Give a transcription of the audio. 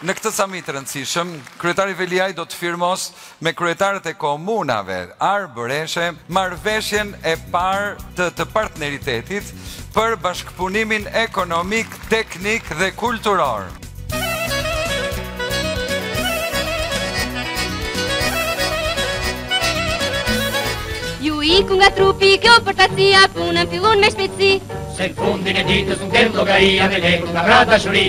Në këtë samit të rëndësishëm, kryetari Veliaj do të firmosë me kryetarët e komunave arbëreshe marrëveshjen e parë të të partneritetit për bashkëpunimin ekonomik, teknik dhe kulturor. Ju iku nga trupi kjo përtasia punën fillon me shpejtësi. Se në fundin e ditës nuk del llogaria me lekun nga vret dashuri.